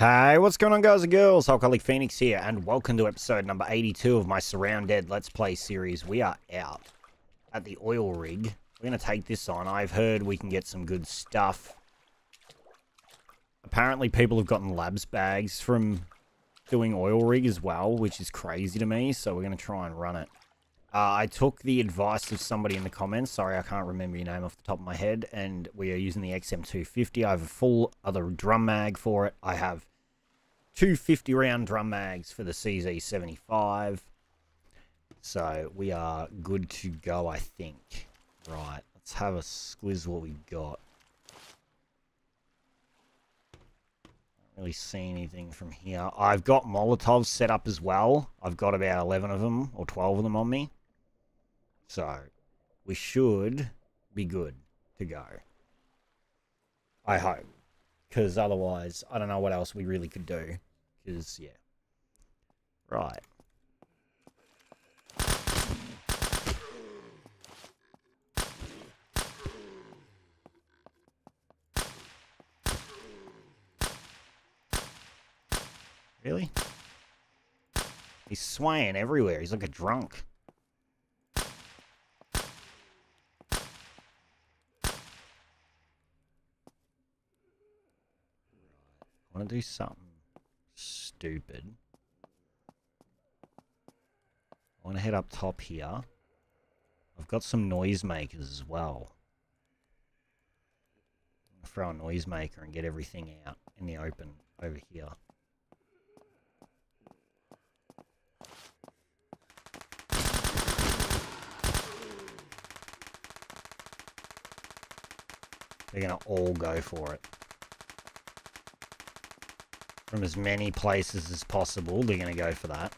Hey, what's going on guys and girls? Alcoholic Phoenix here, and welcome to episode number 82 of my Surrounded Let's Play series. We are out at the oil rig. We're going to take this on. I've heard we can get some good stuff. Apparently people have gotten labs bags from doing oil rig as well, which is crazy to me, so we're going to try and run it. Uh, I took the advice of somebody in the comments. Sorry, I can't remember your name off the top of my head. And we are using the XM250. I have a full other drum mag for it. I have two 50 round drum mags for the CZ75. So we are good to go, I think. Right, let's have a squiz what we got. Really see anything from here. I've got Molotovs set up as well. I've got about 11 of them or 12 of them on me. So we should be good to go. I hope. Because otherwise, I don't know what else we really could do. Because, yeah. Right. Really? He's swaying everywhere. He's like a drunk. I want to do something stupid. I want to head up top here. I've got some noisemakers as well. throw a noisemaker and get everything out in the open over here. They're going to all go for it. From as many places as possible, they're going to go for that.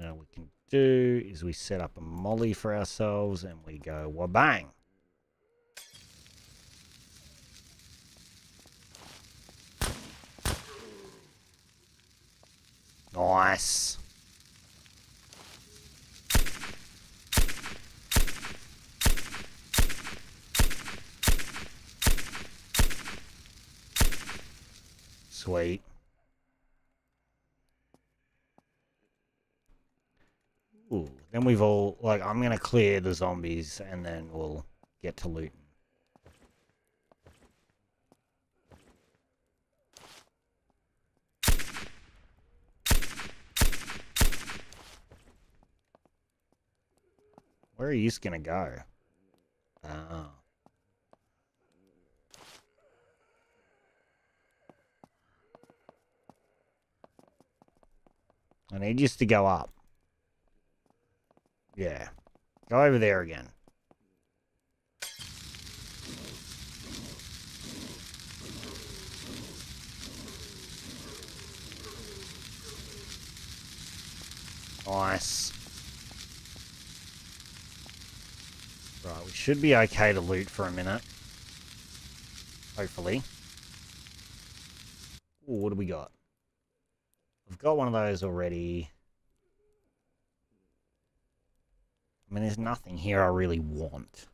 Now we can do is we set up a molly for ourselves and we go wabang. Nice. Sweet. Ooh, then we've all, like, I'm going to clear the zombies and then we'll get to looting. Where are you going to go? Oh. I need you to go up. Yeah. Go over there again. Nice. Right, we should be okay to loot for a minute. Hopefully. Ooh, what do we got? Got one of those already. I mean, there's nothing here I really want,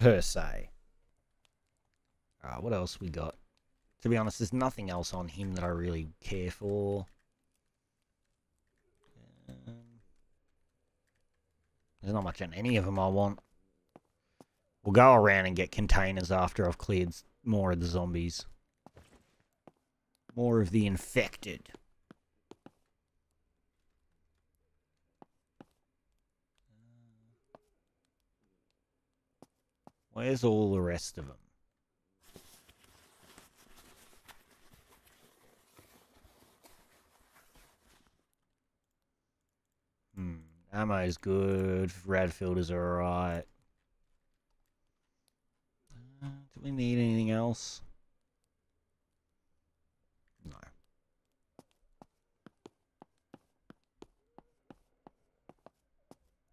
per se. Alright, what else we got? To be honest, there's nothing else on him that I really care for. There's not much on any of them I want. We'll go around and get containers after I've cleared more of the zombies. More of the infected. Where's all the rest of them? Hmm. Ammo is good. Rad filters are alright. Uh, do we need anything else? No.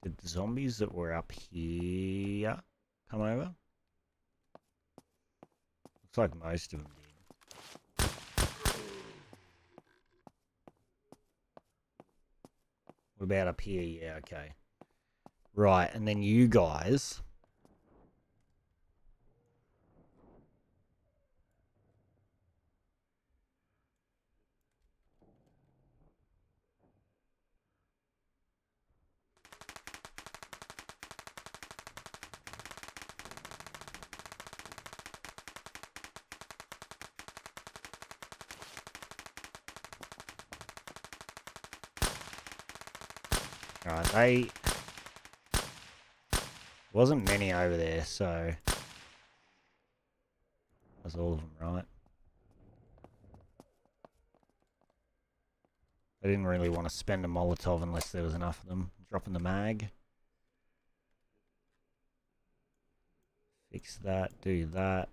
The zombies that were up here come over? Looks like most of them did. What about up here? Yeah, okay. Right, and then you guys... Alright, they... Wasn't many over there, so... That's all of them, right? I didn't really want to spend a Molotov unless there was enough of them. Dropping the mag. Fix that, do that.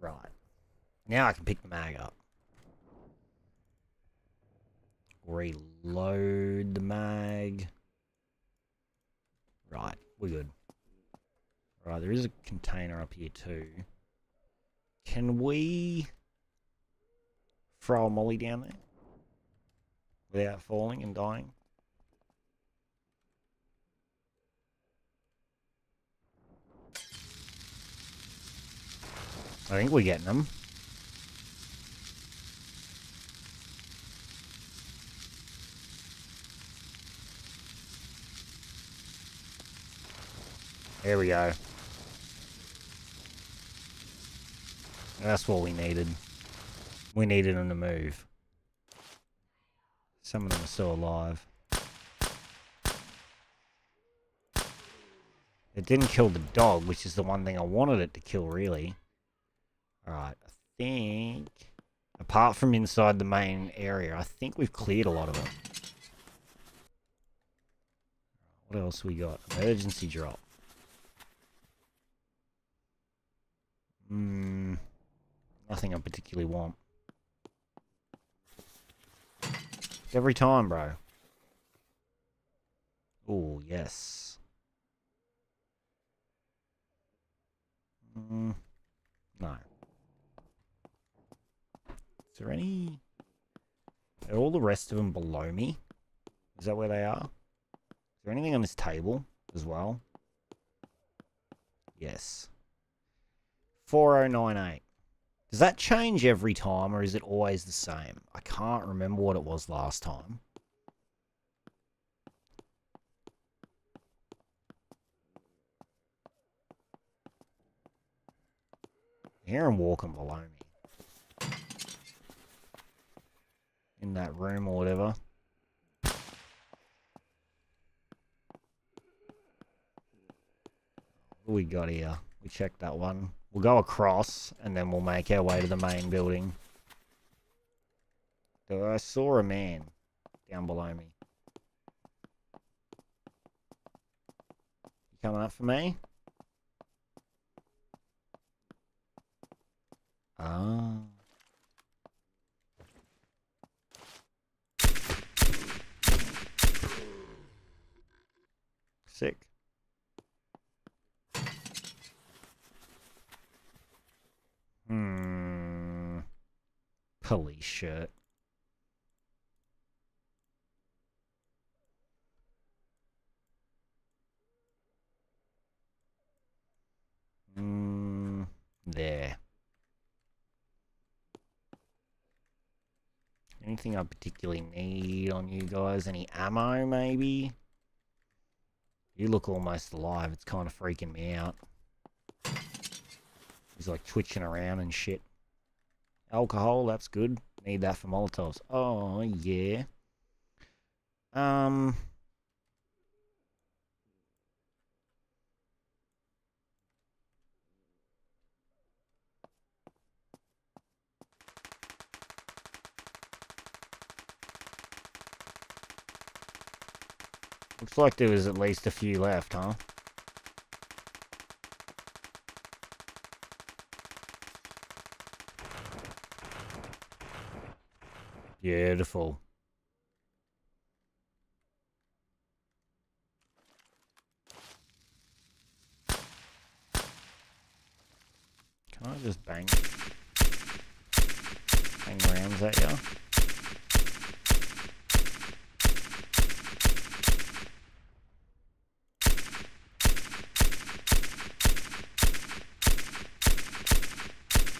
Right. Now I can pick the mag up. Reload the mag. Right, we're good. Right, there is a container up here too. Can we throw a molly down there? Without falling and dying? I think we're getting them. There we go. That's what we needed. We needed them to move. Some of them are still alive. It didn't kill the dog, which is the one thing I wanted it to kill, really. Alright, I think... Apart from inside the main area, I think we've cleared a lot of it. What else we got? Emergency drop. Hmm... Nothing I particularly want. Every time, bro. Oh, yes. Mm, no. Is there any... Are all the rest of them below me? Is that where they are? Is there anything on this table as well? Yes. 4098. Does that change every time or is it always the same? I can't remember what it was last time. Him walking below me. In that room or whatever. What we got here? We checked that one. We'll go across, and then we'll make our way to the main building. I saw a man down below me. You coming up for me? Ah. Sick. Hmm. Police shit. Hmm. There. Anything I particularly need on you guys? Any ammo, maybe? You look almost alive. It's kind of freaking me out. He's like twitching around and shit. Alcohol, that's good. Need that for Molotovs. Oh, yeah. Um... Looks like there was at least a few left, huh? Beautiful. Can I just bang rounds at you?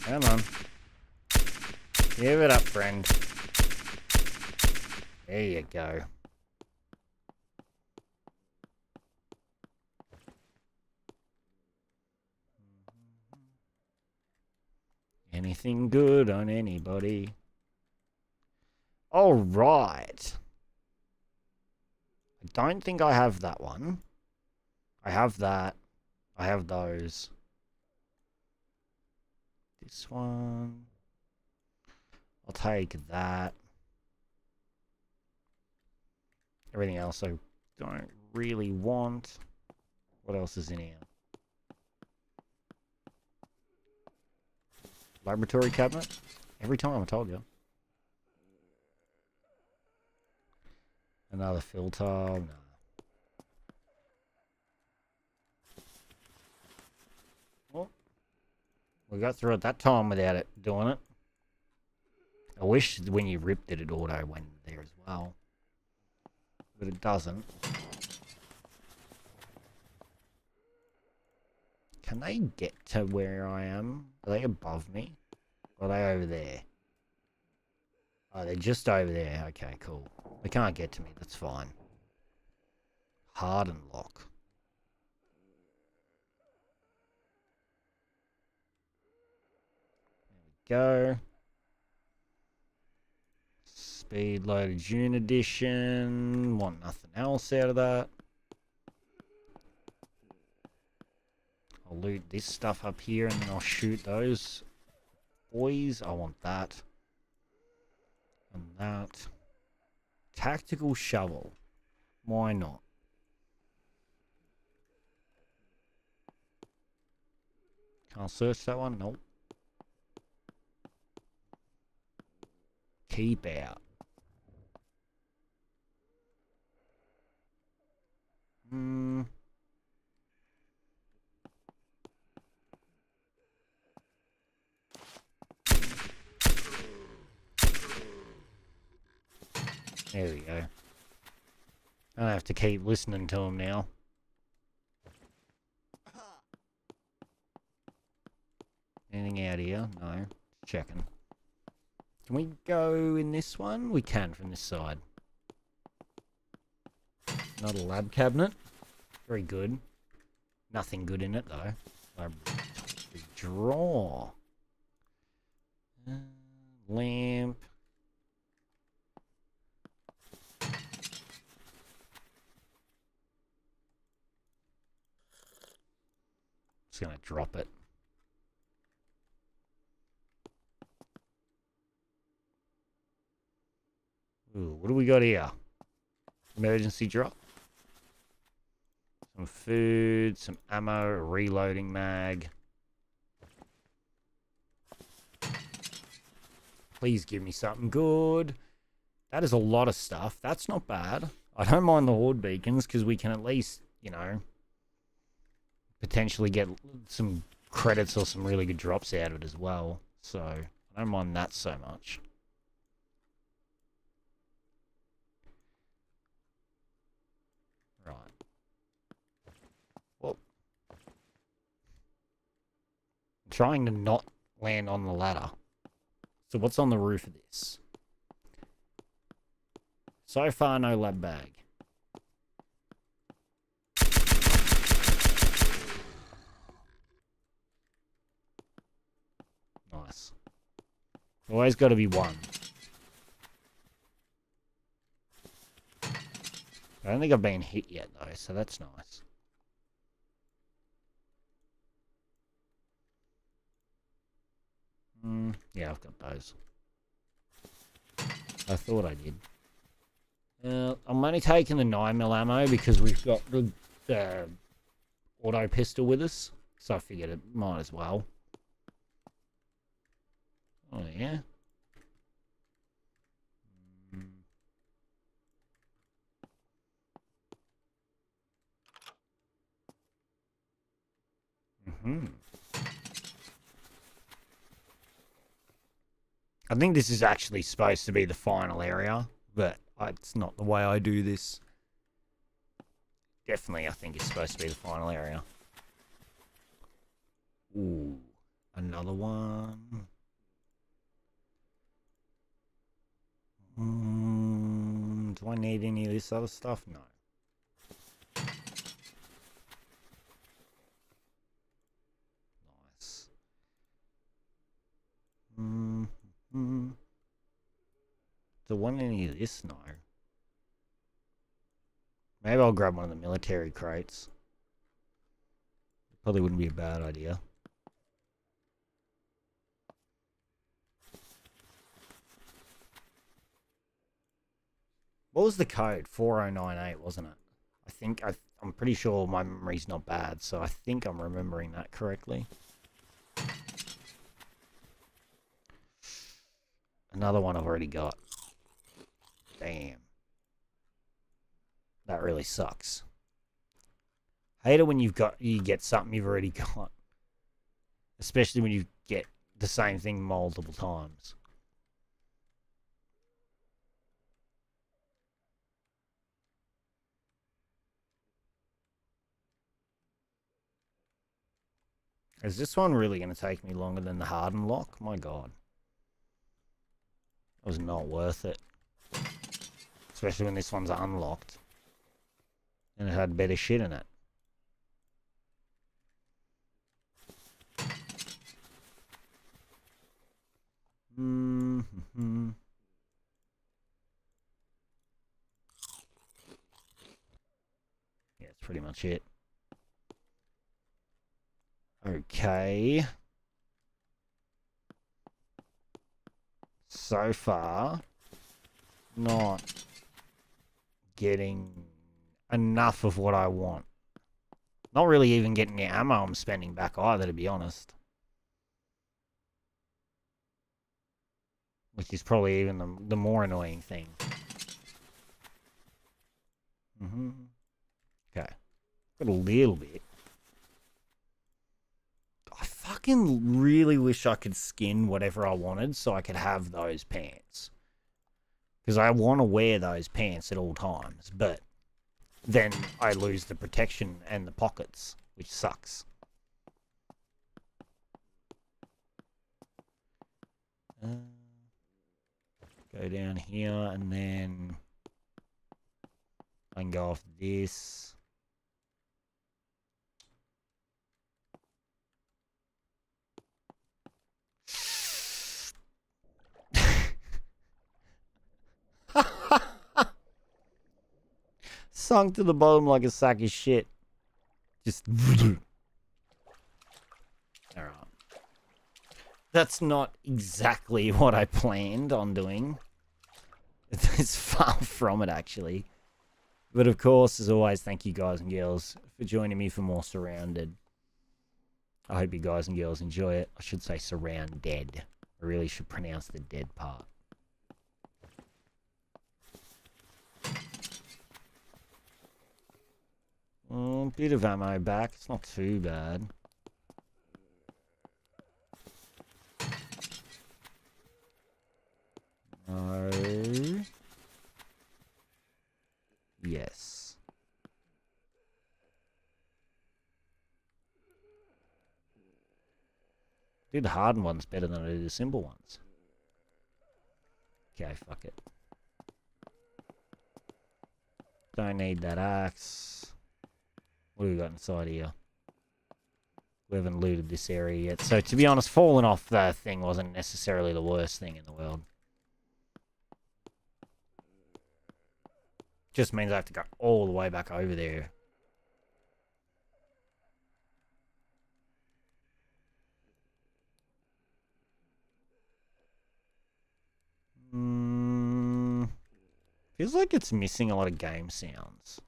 Come on. Give it up, friend. There you go. anything good on anybody. All right. I don't think I have that one. I have that. I have those. This one. I'll take that. Everything else I don't really want. What else is in here? Laboratory cabinet? Every time I told you. Another filter. No. Well, we got through it that time without it doing it. I wish when you ripped it, it auto went there as well. But it doesn't. Can they get to where I am? Are they above me? Or are they over there? Oh, they're just over there. Okay, cool. They can't get to me. That's fine. Harden lock. There we go. Speed loaded June edition. Want nothing else out of that. I'll loot this stuff up here and then I'll shoot those boys. I want that. And that. Tactical shovel. Why not? Can't search that one? Nope. Keep out. Hmm. There we go. I have to keep listening to him now. Anything out here? No. Checking. Can we go in this one? We can from this side. Not a lab cabinet. Very good. Nothing good in it though. Laboratory drawer. Uh, lamp. Just gonna drop it. Ooh, what do we got here? Emergency drop. Some food, some ammo, reloading mag. Please give me something good. That is a lot of stuff. That's not bad. I don't mind the horde beacons because we can at least, you know, potentially get some credits or some really good drops out of it as well. So I don't mind that so much. Trying to not land on the ladder. So what's on the roof of this? So far, no lab bag. Nice. Always got to be one. I don't think I've been hit yet though, so that's nice. Mm, yeah, I've got those. I thought I did. Uh, I'm only taking the 9mm ammo because we've got the uh, auto pistol with us. So I figured it might as well. Oh, yeah. Mm I think this is actually supposed to be the final area, but it's not the way I do this. Definitely, I think it's supposed to be the final area. Ooh, another one. Mm, do I need any of this other stuff? No. Nice. Do Mm-hmm. I want any of this? No. Maybe I'll grab one of the military crates. Probably wouldn't be a bad idea. What was the code? 4098, wasn't it? I think I, I'm pretty sure my memory's not bad, so I think I'm remembering that correctly. Another one I've already got. Damn. That really sucks. Hate it when you've got you get something you've already got. Especially when you get the same thing multiple times. Is this one really going to take me longer than the harden lock? My god. It was not worth it. Especially when this one's unlocked. And it had better shit in it. Mm -hmm. Yeah, that's pretty much it. Okay. So far, not getting enough of what I want. Not really even getting the ammo I'm spending back either, to be honest. Which is probably even the, the more annoying thing. Mm -hmm. Okay. Got a little bit. I fucking really wish I could skin whatever I wanted so I could have those pants. Because I want to wear those pants at all times, but then I lose the protection and the pockets, which sucks. Uh, go down here and then I can go off this. Sunk to the bottom like a sack of shit. Just. Alright. That's not exactly what I planned on doing. It's far from it, actually. But of course, as always, thank you guys and girls for joining me for more Surrounded. I hope you guys and girls enjoy it. I should say Surroundead. I really should pronounce the dead part. Oh, bit of ammo back. It's not too bad. No. Yes. Do the hardened ones better than I do the simple ones. Okay, fuck it. Don't need that axe. What do we got inside here? We haven't looted this area yet. So, to be honest, falling off the thing wasn't necessarily the worst thing in the world. Just means I have to go all the way back over there. Mm, feels like it's missing a lot of game sounds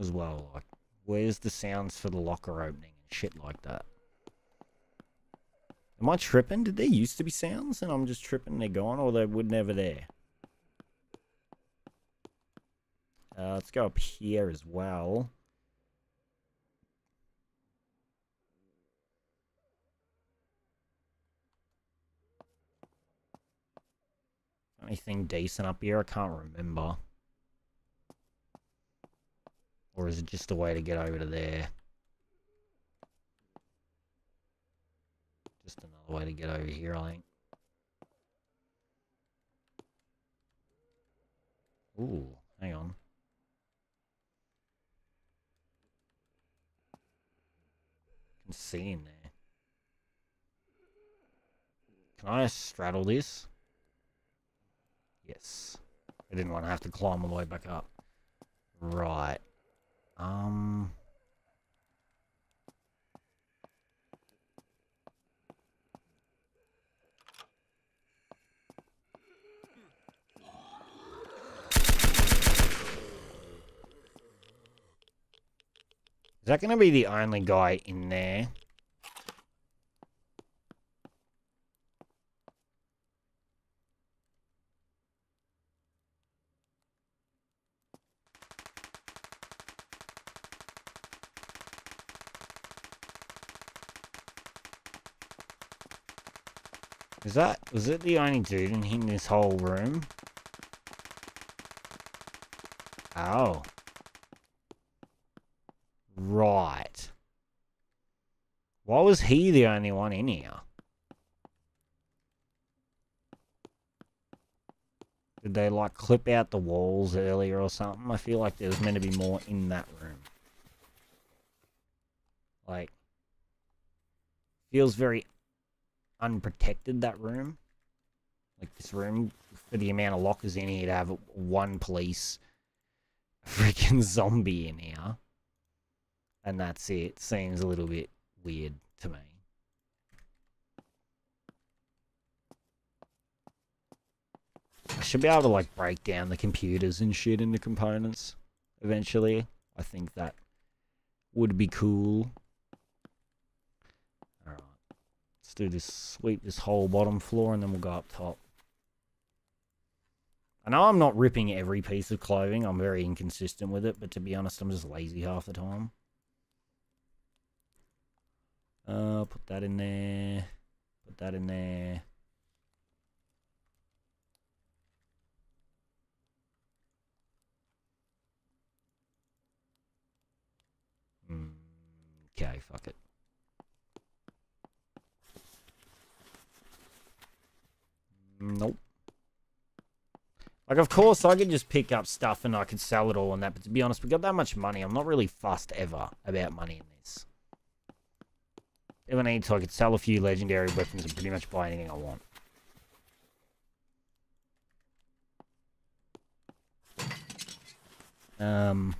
as well. Like Where's the sounds for the locker opening and shit like that? Am I tripping? Did there used to be sounds and I'm just tripping they're gone or they were never there? Uh, let's go up here as well. Anything decent up here? I can't remember. Or is it just a way to get over to there? Just another way to get over here, I think. Ooh, hang on. I can see in there. Can I straddle this? Yes. I didn't want to have to climb all the way back up. Right. Um... Is that going to be the only guy in there? Is that, was it the only dude in this whole room? Oh. Right. Why was he the only one in here? Did they like clip out the walls earlier or something? I feel like there was meant to be more in that room. Like, feels very unprotected, that room. Like this room, for the amount of lockers in here, to have one police freaking zombie in here. And that's it. Seems a little bit weird to me. I should be able to like break down the computers and shit into components eventually. I think that would be cool. Alright. Let's do this, sweep this whole bottom floor and then we'll go up top. I know I'm not ripping every piece of clothing. I'm very inconsistent with it, but to be honest, I'm just lazy half the time. Uh, put that in there. Put that in there. Hmm, okay, fuck it. Nope. Like, of course, I could just pick up stuff and I could sell it all and that, but to be honest, we got that much money. I'm not really fussed ever about money in this. If I need to, I could sell a few legendary weapons and pretty much buy anything I want. Um...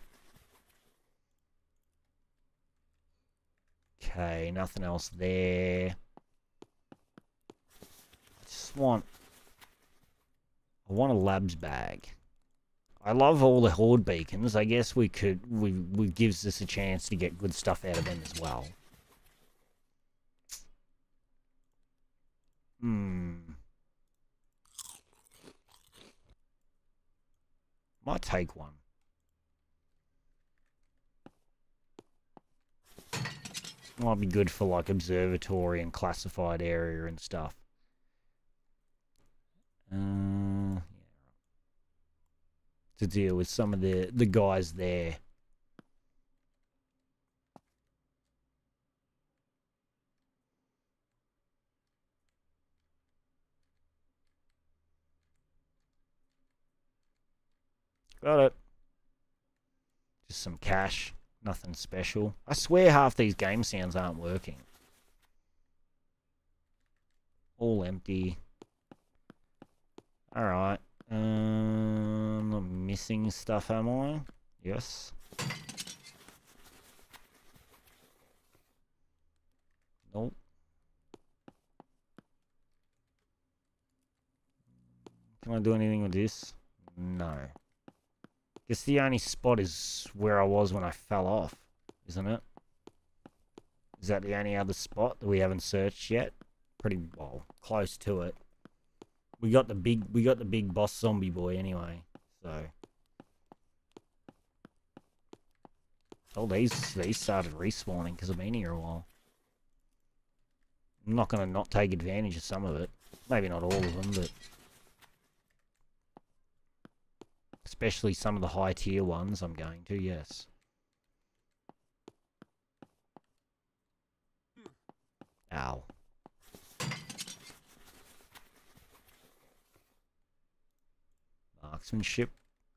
Okay, nothing else there. I just want I want a labs bag. I love all the horde beacons. I guess we could we we gives us a chance to get good stuff out of them as well. Hmm. Might take one. Might be good for like observatory and classified area and stuff. Uh, to deal with some of the, the guys there. Got it. Just some cash. Nothing special. I swear half these game sounds aren't working. All empty. Alright. Um, missing stuff, am I? Yes. Nope. Can I do anything with this? No. Guess the only spot is where I was when I fell off, isn't it? Is that the only other spot that we haven't searched yet? Pretty well, close to it. We got the big we got the big boss zombie boy anyway, so Oh these these started respawning because I've been here a while. I'm not gonna not take advantage of some of it. Maybe not all of them, but especially some of the high tier ones I'm going to, yes. Ow. Marksmanship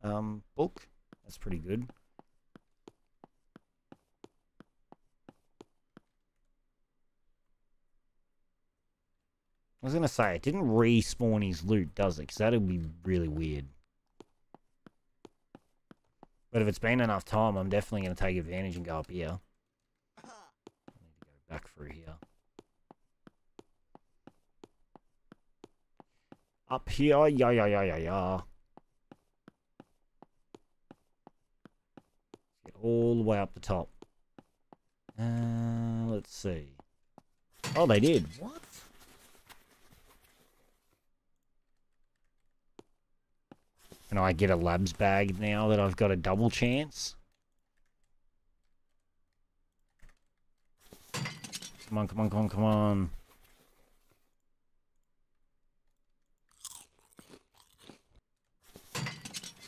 um, book. That's pretty good. I was going to say, it didn't respawn his loot, does it? Because that would be really weird. But if it's been enough time, I'm definitely going to take advantage and go up here. I need to go back through here. Up here, yeah, yeah, yeah, yeah, yeah. All the way up the top. Uh, let's see. Oh, they did. What? Can I get a labs bag now that I've got a double chance? Come on, come on, come on, come on.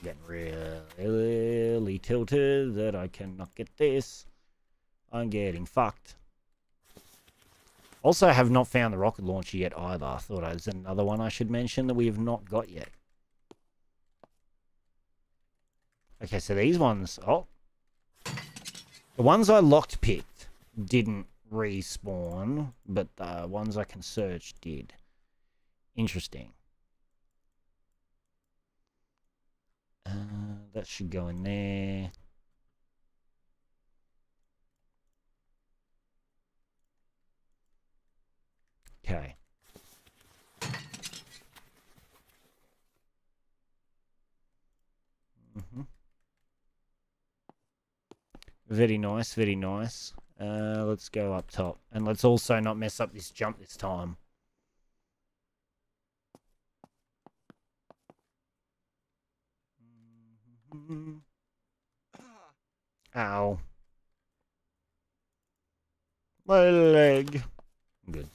Getting really, really tilted that I cannot get this. I'm getting fucked. Also, have not found the rocket launcher yet either. I thought was another one I should mention that we have not got yet. Okay, so these ones... Oh. The ones I locked picked didn't respawn, but the ones I can search did. Interesting. Uh, that should go in there. Okay. Mm -hmm. Very nice, very nice. Uh, let's go up top. And let's also not mess up this jump this time. Mm. Ow. My leg. Good.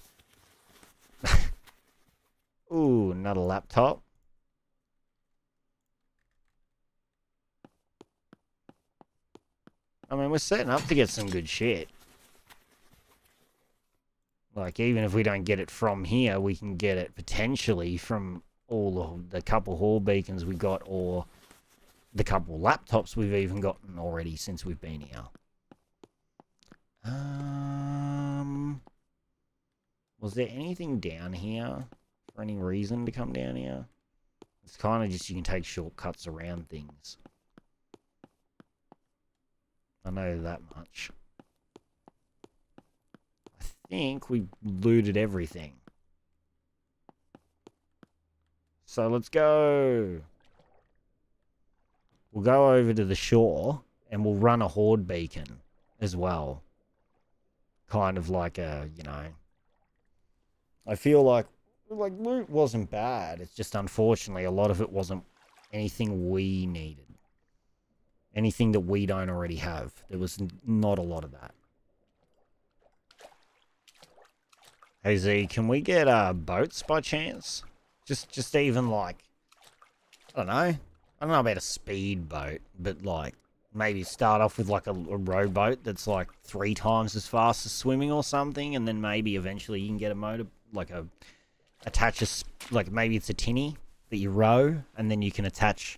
Ooh, not a laptop. I mean, we're setting up to get some good shit. Like, even if we don't get it from here, we can get it potentially from all the, the couple horde beacons we got or the couple laptops we've even gotten already since we've been here. Um, was there anything down here for any reason to come down here? It's kind of just you can take shortcuts around things. I know that much. I think we looted everything. So let's go. We'll go over to the shore and we'll run a horde beacon as well. Kind of like a, you know. I feel like like loot wasn't bad. It's just unfortunately a lot of it wasn't anything we needed. Anything that we don't already have. There was not a lot of that. Hey Z, can we get uh, boats by chance? Just, just even like, I don't know. I don't know about a speed boat, but like maybe start off with like a, a rowboat that's like three times as fast as swimming or something, and then maybe eventually you can get a motor, like a, attach a, like maybe it's a tinny that you row, and then you can attach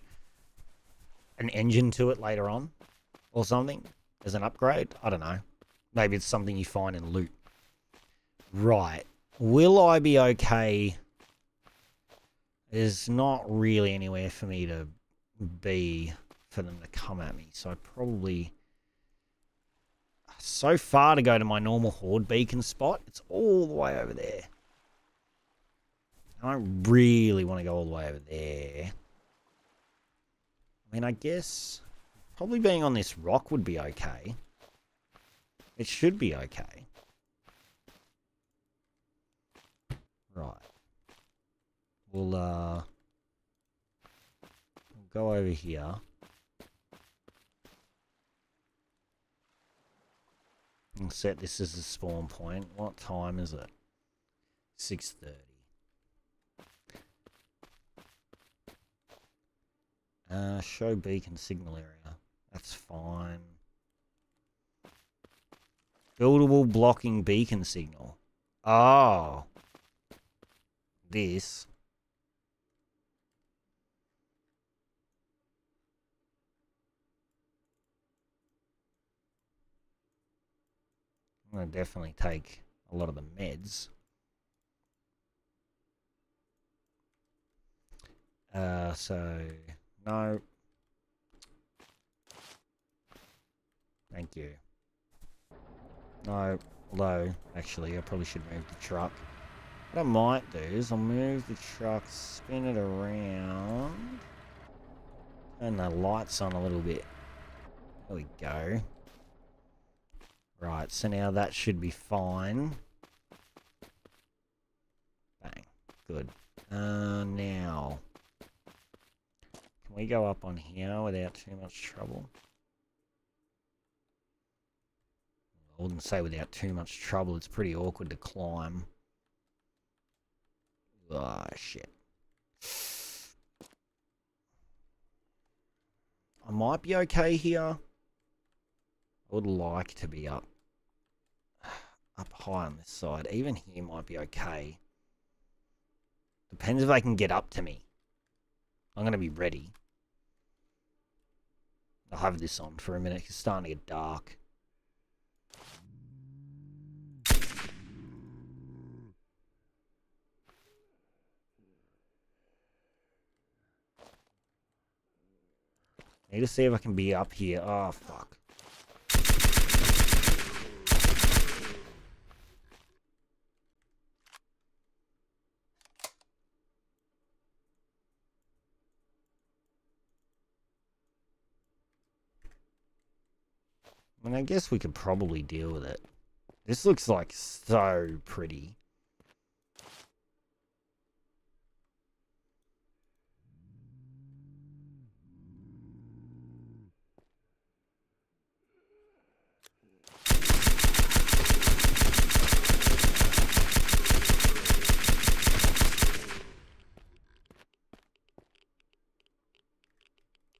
an engine to it later on or something as an upgrade. I don't know. Maybe it's something you find in loot. Right. Will I be okay? There's not really anywhere for me to be for them to come at me. So probably... So far to go to my normal horde beacon spot, it's all the way over there. I don't really want to go all the way over there. I mean, I guess probably being on this rock would be okay. It should be okay. Right. We'll, uh... Go over here. And set this as a spawn point. What time is it? 6.30. Uh, show beacon signal area. That's fine. Buildable blocking beacon signal. Oh. This. I'm going to definitely take a lot of the meds. Uh, so... No. Thank you. No, although, actually, I probably should move the truck. What I might do is I'll move the truck, spin it around, turn the lights on a little bit. There we go. Right, so now that should be fine. Bang. Good. Uh, now. Can we go up on here without too much trouble? I wouldn't say without too much trouble. It's pretty awkward to climb. Ah, oh, shit. I might be okay here. I would like to be up up high on this side. Even here might be okay. Depends if they can get up to me. I'm going to be ready. I'll have this on for a minute. It's starting to get dark. Need to see if I can be up here. Oh, fuck. I mean, I guess we could probably deal with it. This looks like so pretty.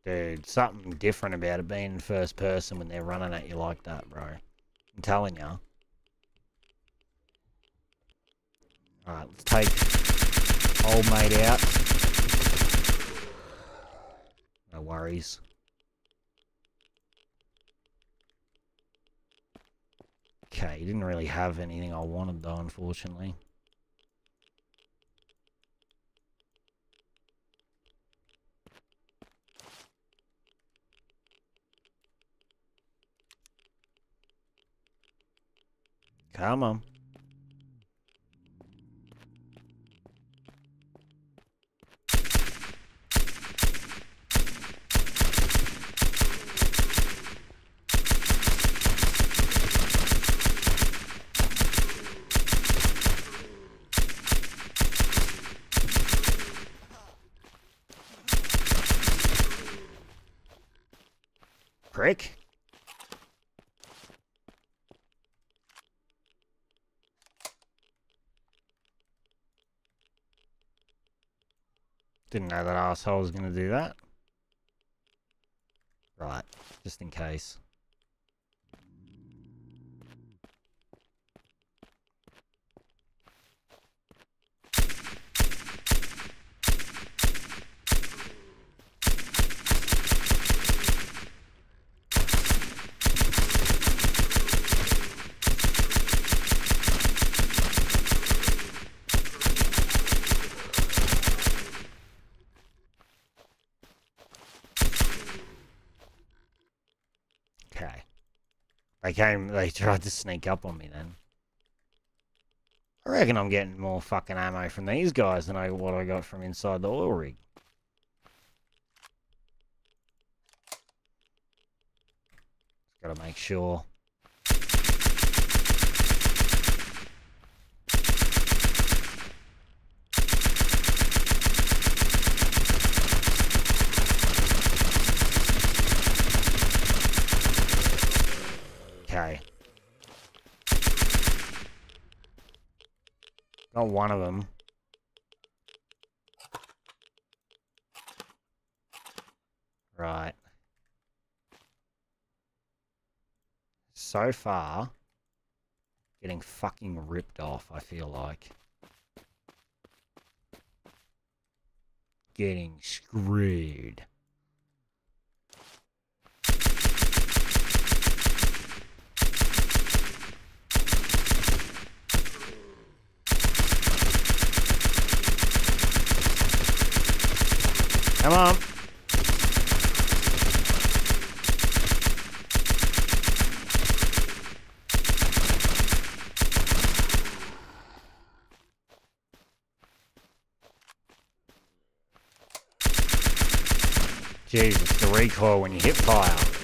Dude, something different about it being first person when they're running at you like that, bro. I'm telling you. Alright, let's take old mate out. No worries. Okay, he didn't really have anything I wanted though, unfortunately. Come on. Prick. Didn't know that asshole was going to do that. Right, just in case. They came, they tried to sneak up on me then. I reckon I'm getting more fucking ammo from these guys than I, what I got from inside the oil rig. Gotta make sure. Not one of them. Right. So far, getting fucking ripped off, I feel like. Getting screwed. Tamam. Jesus, the recoil when you hit fire.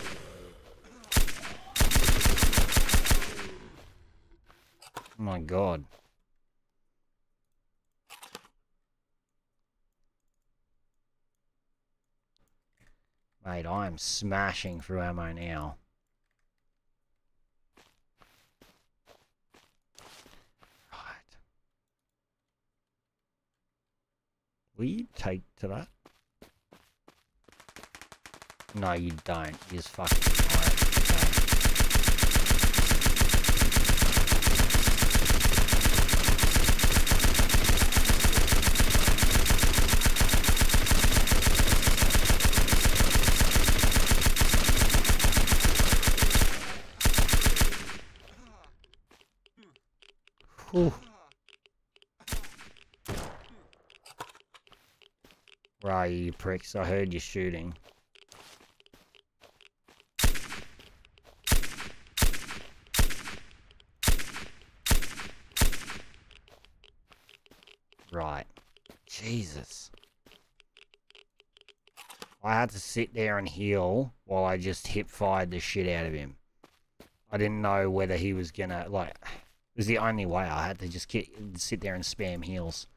Mate, I am smashing through ammo now. Right. Will you take to that? No, you don't. You just fucking Where are you, you pricks? I heard you shooting. Right. Jesus. I had to sit there and heal while I just hip fired the shit out of him. I didn't know whether he was gonna, like, it was the only way I had to just get, sit there and spam heals.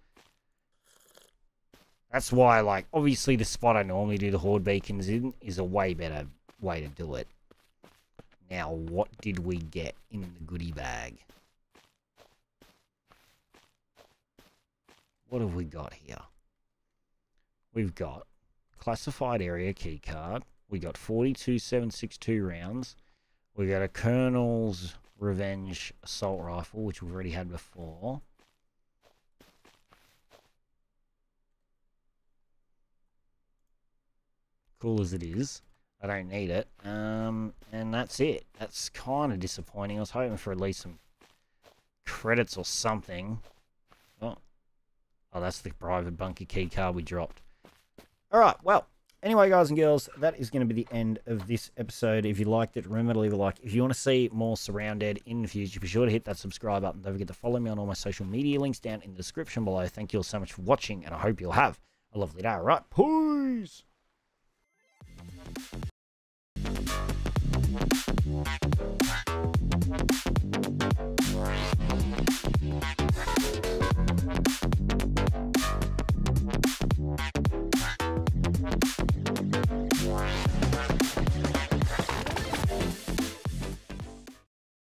That's why, like, obviously the spot I normally do the Horde Beacons in is a way better way to do it. Now, what did we get in the goodie bag? What have we got here? We've got classified area keycard. We got 42762 rounds. We got a Colonel's Revenge Assault Rifle, which we've already had before. Cool as it is. I don't need it. Um, and that's it. That's kind of disappointing. I was hoping for at least some credits or something. Oh, oh that's the private bunker key card we dropped. All right, well, Anyway, guys and girls, that is going to be the end of this episode. If you liked it, remember to leave a like. If you want to see more Surroundead in the future, be sure to hit that subscribe button. Don't forget to follow me on all my social media links down in the description below. Thank you all so much for watching, and I hope you'll have a lovely day. All right, peace.